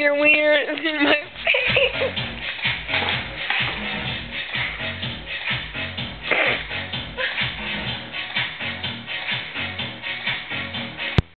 your wiener in my